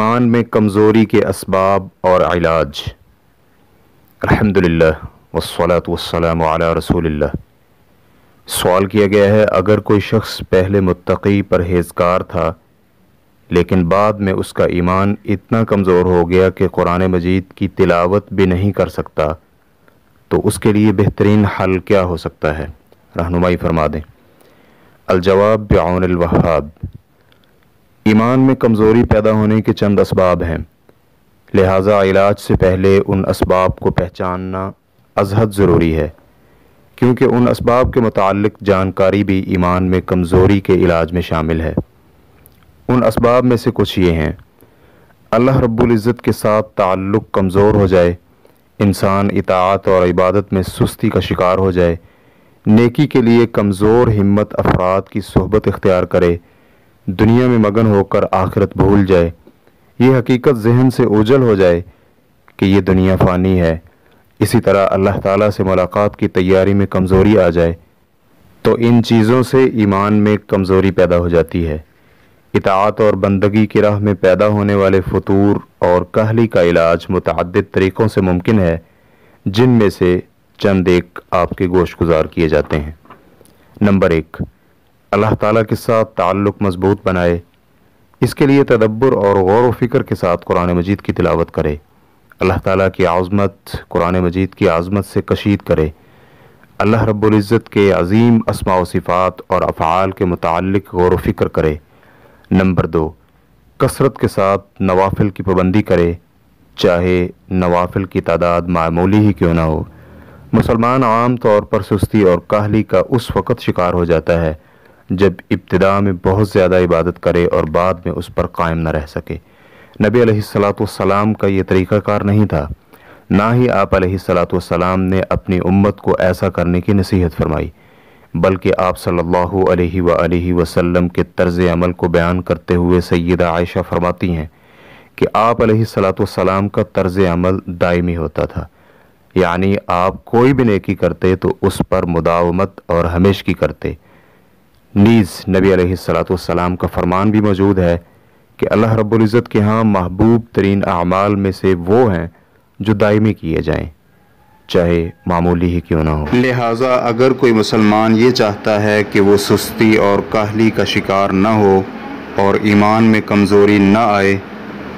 ईमान में कमज़ोरी के इसबाब और इलाज। अल्हम्दुलिल्लाह, वस्सलात वस्सलाम अला रसूलिल्लाह। सवाल किया गया है, अगर कोई शख्स पहले मुतकी परहेज़गार था, लेकिन बाद में उसका ईमान इतना कमज़ोर हो गया कि कुरान मजीद की तिलावत भी नहीं कर सकता तो उसके लिए बेहतरीन हल क्या हो सकता है? रहनुमाई फरमा दें। अलजवाब वहाब। ईमान में कमज़ोरी पैदा होने के चंद इसबाब हैं। लिहाजा इलाज से पहले उन इसबाब को पहचानना अजहद ज़रूरी है, क्योंकि उन इसबाब के मुतल जानकारी भी ईमान में कमज़ोरी के इलाज में शामिल है। उन इसबाब में से कुछ ये हैं, अल्लाह रब्बुल्ज़त के साथ ताल्लुक़ कमज़ोर हो जाए, इंसान इतात और इबादत में सुस्ती का शिकार हो जाए, नेकी के लिए कमज़ोर हिम्मत अफराद की सोहबत इख्तियार करे दुनिया में मगन होकर आखिरत भूल जाए। ये हकीकत जहन से ओझल हो जाए कि ये दुनिया फ़ानी है। इसी तरह अल्लाह ताला से मुलाकात की तैयारी में कमज़ोरी आ जाए तो इन चीज़ों से ईमान में कमज़ोरी पैदा हो जाती है। इतात और बंदगी की राह में पैदा होने वाले फतूर और कहली का इलाज मुतद तरीक़ों से मुमकिन है, जिनमें से चंद एक आपके गोश गुजार किए जाते हैं। नंबर एक अल्लाह ताला के साथ ताल्लुक़ मज़बूत बनाए। इसके लिए तदब्बर और गौर व फ़िक्र के साथ कुरान मजीद की तिलावत करे। अल्लाह ताला की आज़मत, कुरान मजीद की आज़मत से कशीद करे। अल्लाह रब्बुल्ज़त के अज़ीम असमा सिफ़ात और अफ़ाल के मुतल गौर फ़िक्र करे। नंबर दो, कसरत के साथ नवाफिल की पाबंदी करे। चाहे नवाफिल की तादाद मामूली ही क्यों ना हो। मुसलमान आम तौर पर सुस्ती और काहली का उस वक़्त शिकार हो जाता है जब इब्तदा में बहुत ज़्यादा इबादत करे और बाद में उस पर कायम न रह सके। नबी सलाम का ये तरीक़ाकार नहीं था। ना ही आप सलाम ने अपनी उम्मत को ऐसा करने की नसीहत फरमाई, बल्कि आप सल्लल्लाहु अलैहि वसल्लम के तर्ज़ अमल को बयान करते हुए सैदा आयशा फरमाती हैं कि आप सलाम का तर्ज़ अमल दायमी होता था। यानी आप कोई भी नेकी करते तो उस पर मुदावमत और हमेश की करते। नीज़ नबी सलाम का फरमान भी मौजूद है कि अल्लाह रब्बुल के यहाँ महबूब तरीन अमाल में से वो हैं जो दायमी किए जाएँ चाहे मामूली ही क्यों ना हो। लिहाजा अगर कोई मुसलमान ये चाहता है कि वो सुस्ती और काहली का शिकार न हो और ईमान में कमज़ोरी न आए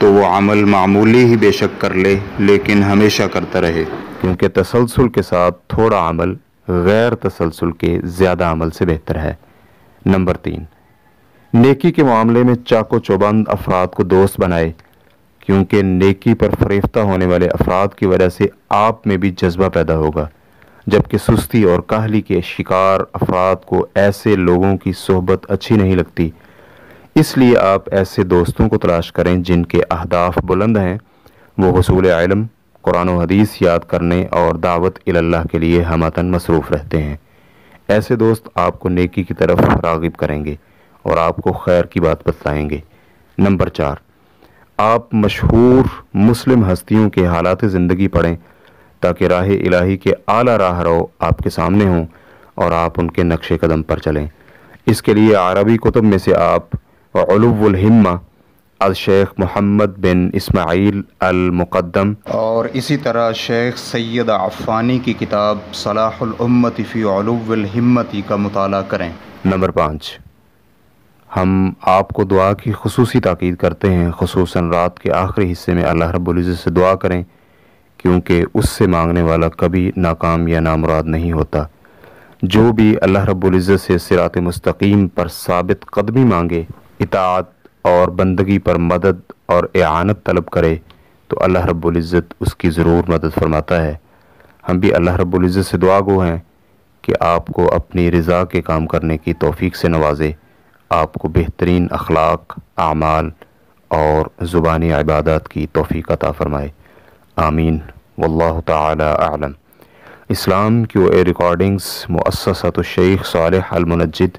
तो वो अमल मामूली ही बेशक कर ले लेकिन हमेशा करता रहे। क्योंकि तसलसल के साथ थोड़ा अमल गैर तसलसल के ज़्यादा अमल से बेहतर है। नंबर तीन। नेकी के मामले में चाको चौबंद अफराद को दोस्त बनाए, क्योंकि नेकी पर फरेफ्ता होने वाले अफराद की वजह से आप में भी जज्बा पैदा होगा, जबकि सुस्ती और काहली के शिकार अफराद को ऐसे लोगों की सोहबत अच्छी नहीं लगती। इसलिए आप ऐसे दोस्तों को तलाश करें जिनके अहदाफ बुलंद हैं। वो हसूल आलम, कुरान हदीस याद करने और दावत अल्लाह के लिए हमतन मसरूफ़ रहते हैं। ऐसे दोस्त आपको नेकी की तरफ़ रागब करेंगे और आपको खैर की बात बतलाएँगे। नंबर चार, आप मशहूर मुस्लिम हस्तियों के हालात ज़िंदगी पढ़ें ताकि राह इलाही के आला राह रो आपके सामने हों और आप उनके नक्श कदम पर चलें। इसके लिए अरबी कुतुब में से आप हिम्मा शेख मोहम्मद बिन इसमाइल अलमुक़दम और इसी तरह शेख सैयद अफ़ानी की किताब सलाहुलम्मत फ़ी हिम्मती का मताल करें। नंबर पाँच। हम आपको दुआ की खसूसी ताकीद करते हैं खसूस रात के आखिरी हिस्से में अल्लाह रब्ज़त से दुआ करें क्योंकि उससे मांगने वाला कभी नाकाम या नामुराद नहीं होता। जो भी अल्लाह रब्ज़त से सिरात मस्तकीम पर साबित कदमी मांगे इतात और बंदगी पर मदद और एनत तलब करे तो अल्लाह रब्ज़त उसकी ज़रूर मदद फरमाता है। हम भी अल्लाह रब्ज़त से दुआ गो हैं कि आपको अपनी रज़ा के काम करने की तोफ़ी से नवाजे, आपको बेहतरीन अखलाक, आमाल और ज़ुबानी इबादत की तोफ़ी अता फ़रमाए। आमीन। वल्लाह तालम इस्लाम की ए रिकॉर्डिंग्स मुअससतुशेख सालेह अलमुनजिद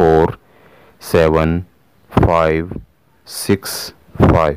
4 7 5 6 5